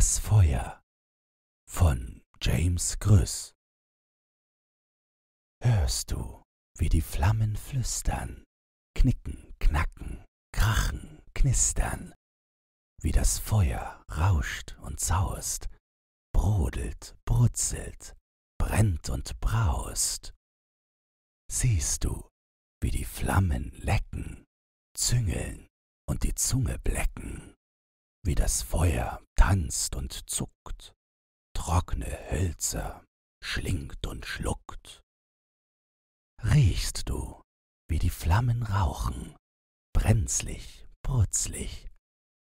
das Feuer von James Grüss Hörst du, wie die Flammen flüstern, knicken, knacken, krachen, knistern, wie das Feuer rauscht und saust, brodelt, brutzelt, brennt und braust. Siehst du, wie die Flammen lecken, züngeln und die Zunge blecken, wie das Feuer tanzt und zuckt, trockne Hölzer schlingt und schluckt. Riechst du, wie die Flammen rauchen, brenzlig, brutzlig,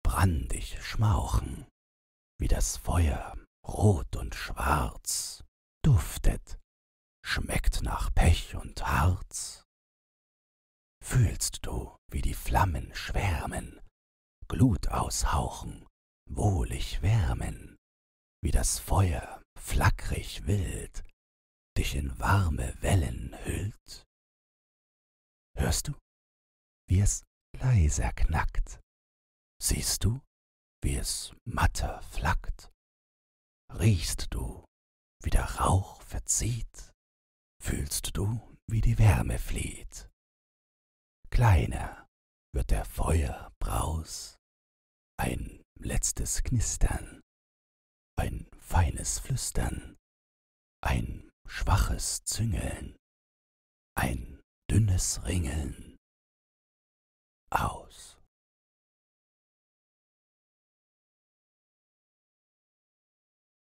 brandig schmauchen, wie das Feuer rot und schwarz duftet, schmeckt nach Pech und Harz. Fühlst du, wie die Flammen schwärmen, Glut aushauchen, wohlig wärmen, wie das Feuer flackrig wild dich in warme Wellen hüllt? Hörst du, wie es leiser knackt? Siehst du, wie es matter flackt? Riechst du, wie der Rauch verzieht? Fühlst du, wie die Wärme flieht? Kleiner wird der Feuerbraus, letztes Knistern, ein feines Flüstern, ein schwaches Züngeln, ein dünnes Ringeln. Aus.